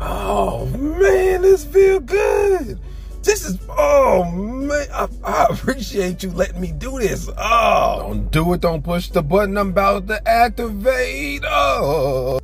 Oh man, this feel good. This is oh man, I, I, appreciate you letting me do this. Oh, don't do it. Don't push the button. I'm about to activate. Oh.